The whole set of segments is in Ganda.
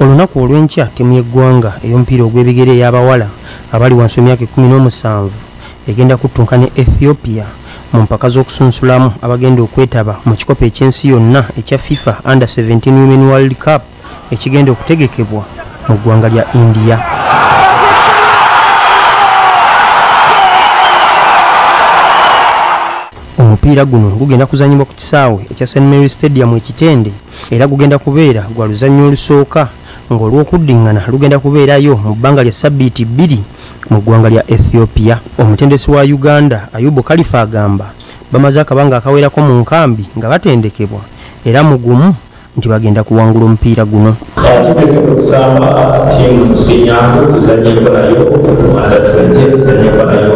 olunaku olw'enkya ttiimu y'eggwanga ey'omupiira ogw'ebigere ey'abawala abali wansi w'emyaka 17 egenda kuttunka ne ethiopia mu mpaka z'okusunsulamu abagenda okwetaba mu kikopo eky'ensi yonna ekya fifa under 17 women world cup ekigenda okutegekebwa mu ggwanga lya india. Omupiira guno gugenda kuzanyibwa ku kisaawe ekya st mary stadium ekitende era gugenda kubeera gwa luzannyo olusooka ng'olw'okuddiŋŋana lugenda kubeerayo mu bbanga lya sabbiiti bbiri mu ggwanga lya ethiopia. Omutendesi wa uganda ayubu kalifa agamba bamaze akabanga akawerako mu nkambi nga batendekebwa era mugumu nti bagenda kuwangula omupiira guno. Tutegeka okusamba tiimu sinyango tuzanyeko nayo wanda 20 tuzanyeko nayo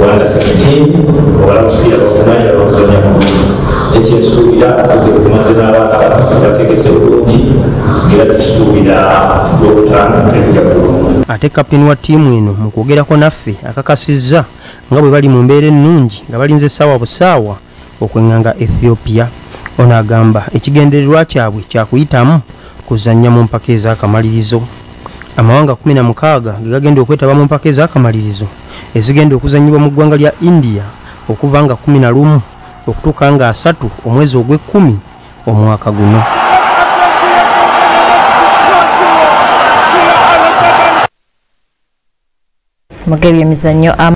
wanda 17 owala mupiira bakumanya bakuzanya bulungi ekyensuubira lwokutaano tebija kulungi ate kapiteni wa ttiimu eno mu kwogerako naffe akakasizza nga bwe bali mu mbeera ennungi nga balinze essaawa busaawa okweŋŋanga ethiopia. Ono agamba ekigendererwa kyabwe kyakuyitamu kuzannya mu mpaka ez'akamalirizo. Amawanga 16 ge gagenda okwetaba mu mpaka ez'akamalirizo ezigenda okuzannyibwa mu ggwanga lya india okuva nga 11 okutuuka nga 3 omwezi ogw'ekkumi omwaka guno mu by'emizannyo